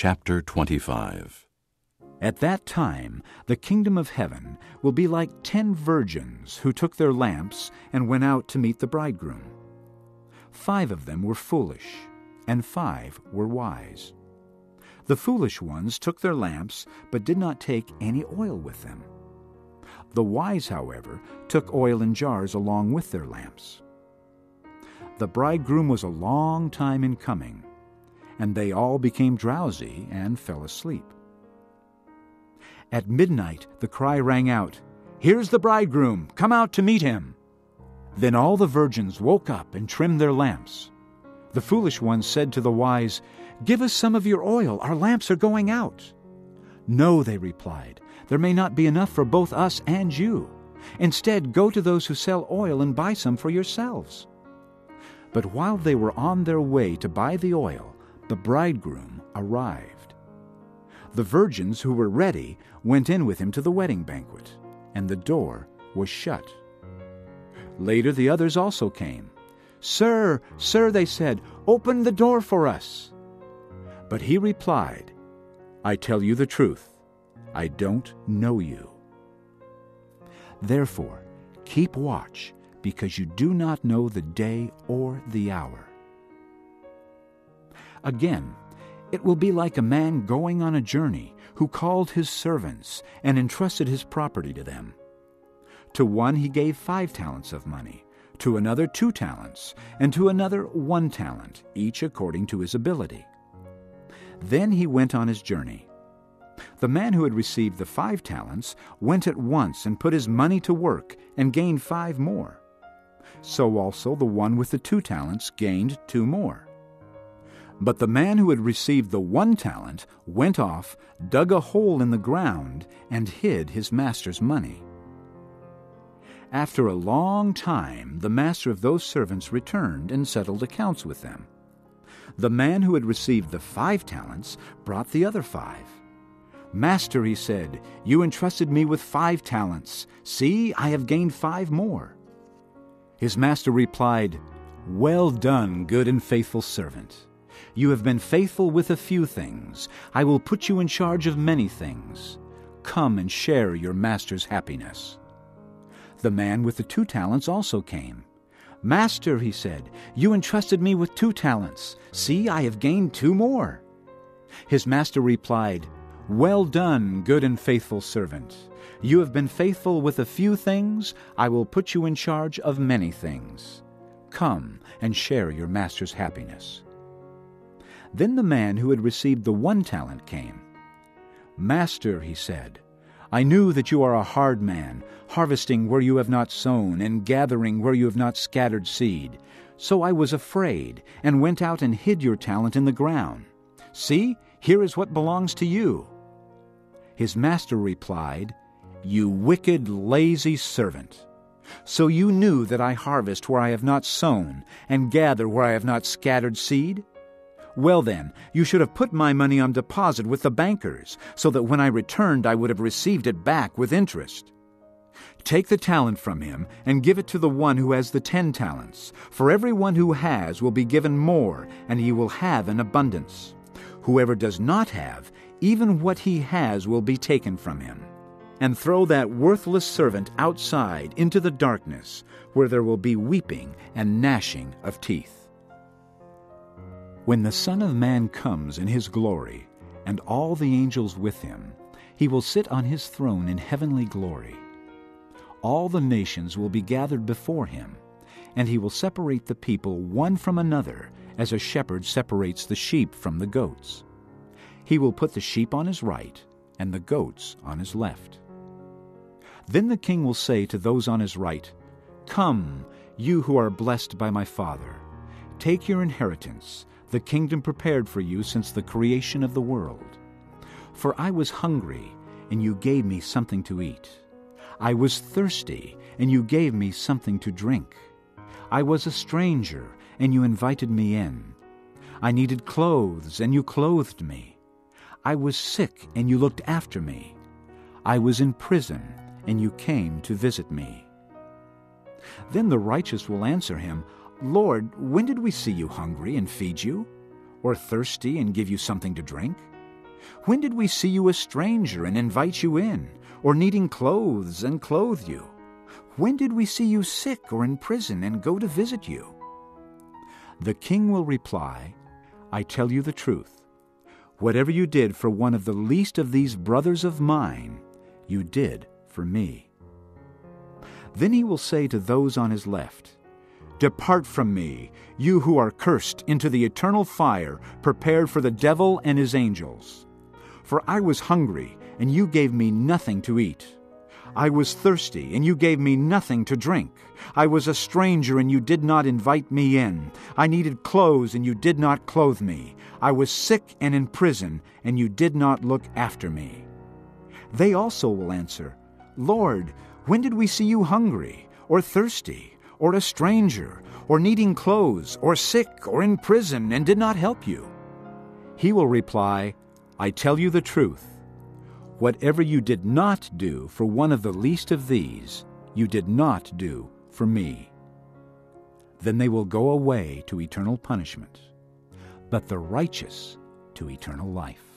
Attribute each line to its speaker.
Speaker 1: Chapter 25
Speaker 2: At that time, the kingdom of heaven will be like ten virgins who took their lamps and went out to meet the bridegroom. Five of them were foolish, and five were wise. The foolish ones took their lamps, but did not take any oil with them. The wise, however, took oil in jars along with their lamps. The bridegroom was a long time in coming and they all became drowsy and fell asleep. At midnight the cry rang out, Here's the bridegroom! Come out to meet him! Then all the virgins woke up and trimmed their lamps. The foolish ones said to the wise, Give us some of your oil, our lamps are going out. No, they replied, there may not be enough for both us and you. Instead, go to those who sell oil and buy some for yourselves. But while they were on their way to buy the oil, the bridegroom arrived. The virgins who were ready went in with him to the wedding banquet, and the door was shut. Later the others also came. Sir, sir, they said, open the door for us. But he replied, I tell you the truth, I don't know you. Therefore, keep watch, because you do not know the day or the hour. Again, it will be like a man going on a journey who called his servants and entrusted his property to them. To one he gave five talents of money, to another two talents, and to another one talent, each according to his ability. Then he went on his journey. The man who had received the five talents went at once and put his money to work and gained five more. So also the one with the two talents gained two more. But the man who had received the one talent went off, dug a hole in the ground, and hid his master's money. After a long time, the master of those servants returned and settled accounts with them. The man who had received the five talents brought the other five. Master, he said, you entrusted me with five talents. See, I have gained five more. His master replied, Well done, good and faithful servant. You have been faithful with a few things. I will put you in charge of many things. Come and share your master's happiness. The man with the two talents also came. Master, he said, you entrusted me with two talents. See, I have gained two more. His master replied, Well done, good and faithful servant. You have been faithful with a few things. I will put you in charge of many things. Come and share your master's happiness. Then the man who had received the one talent came. Master, he said, I knew that you are a hard man, harvesting where you have not sown, and gathering where you have not scattered seed. So I was afraid, and went out and hid your talent in the ground. See, here is what belongs to you. His master replied, You wicked, lazy servant. So you knew that I harvest where I have not sown, and gather where I have not scattered seed? Well, then, you should have put my money on deposit with the bankers, so that when I returned I would have received it back with interest. Take the talent from him and give it to the one who has the ten talents. For every one who has will be given more, and he will have an abundance. Whoever does not have, even what he has will be taken from him. And throw that worthless servant outside into the darkness, where there will be weeping and gnashing of teeth. When the Son of Man comes in his glory, and all the angels with him, he will sit on his throne in heavenly glory. All the nations will be gathered before him, and he will separate the people one from another, as a shepherd separates the sheep from the goats. He will put the sheep on his right, and the goats on his left. Then the king will say to those on his right, Come, you who are blessed by my Father, take your inheritance the kingdom prepared for you since the creation of the world. For I was hungry, and you gave me something to eat. I was thirsty, and you gave me something to drink. I was a stranger, and you invited me in. I needed clothes, and you clothed me. I was sick, and you looked after me. I was in prison, and you came to visit me. Then the righteous will answer him, Lord, when did we see you hungry and feed you, or thirsty and give you something to drink? When did we see you a stranger and invite you in, or needing clothes and clothe you? When did we see you sick or in prison and go to visit you? The king will reply, I tell you the truth. Whatever you did for one of the least of these brothers of mine, you did for me. Then he will say to those on his left, Depart from me, you who are cursed, into the eternal fire prepared for the devil and his angels. For I was hungry, and you gave me nothing to eat. I was thirsty, and you gave me nothing to drink. I was a stranger, and you did not invite me in. I needed clothes, and you did not clothe me. I was sick and in prison, and you did not look after me. They also will answer, Lord, when did we see you hungry, or thirsty, or a stranger, or needing clothes, or sick, or in prison, and did not help you? He will reply, I tell you the truth. Whatever you did not do for one of the least of these, you did not do for me. Then they will go away to eternal punishment, but the righteous to eternal life.